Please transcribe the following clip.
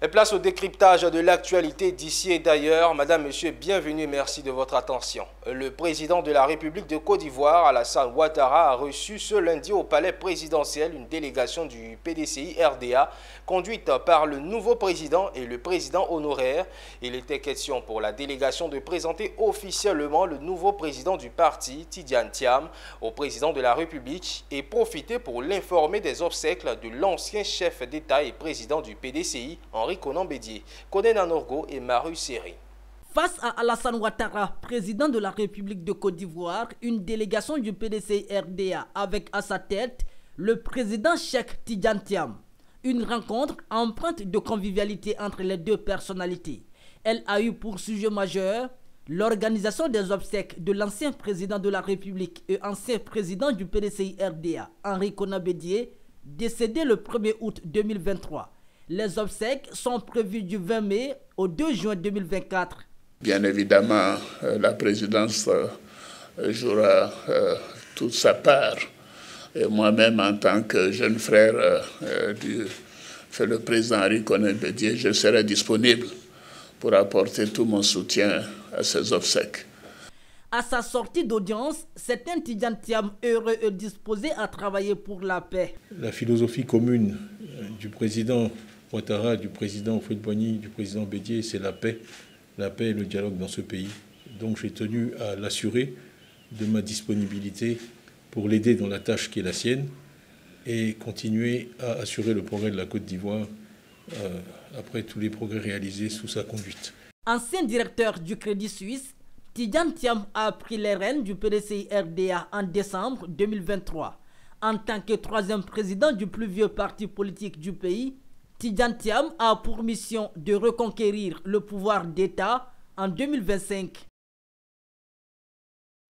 Et place au décryptage de l'actualité d'ici et d'ailleurs. Madame, Monsieur, bienvenue, merci de votre attention. Le président de la République de Côte d'Ivoire, Alassane Ouattara, a reçu ce lundi au palais présidentiel une délégation du PDCI RDA conduite par le nouveau président et le président honoraire. Il était question pour la délégation de présenter officiellement le nouveau président du parti, Tidiane Thiam, au président de la République et profiter pour l'informer des obsèques de l'ancien chef d'État et président du PDCI, Conan Bédier, Nanorgo et Maru Seri. Face à Alassane Ouattara, président de la République de Côte d'Ivoire, une délégation du PDC-RDA avec à sa tête le président Cheikh Tidjantiam. Une rencontre empreinte de convivialité entre les deux personnalités. Elle a eu pour sujet majeur l'organisation des obsèques de l'ancien président de la République et ancien président du PDCI-RDA, Henri Bédier, décédé le 1er août 2023. Les obsèques sont prévues du 20 mai au 2 juin 2024. Bien évidemment, euh, la présidence euh, jouera euh, toute sa part. Et moi-même, en tant que jeune frère du le président Henri Conan Bédier, je serai disponible pour apporter tout mon soutien à ces obsèques. À sa sortie d'audience, certains Tidjantiam heureux et disposés à travailler pour la paix. La philosophie commune du président Ouattara, du président Fouet-Boigny, du président Bédier, c'est la paix, la paix et le dialogue dans ce pays. Donc j'ai tenu à l'assurer de ma disponibilité pour l'aider dans la tâche qui est la sienne et continuer à assurer le progrès de la Côte d'Ivoire euh, après tous les progrès réalisés sous sa conduite. Ancien directeur du Crédit Suisse, Tidjan Thiam a pris les rênes du PDCI RDA en décembre 2023. En tant que troisième président du plus vieux parti politique du pays, Tidjan Thiam a pour mission de reconquérir le pouvoir d'État en 2025.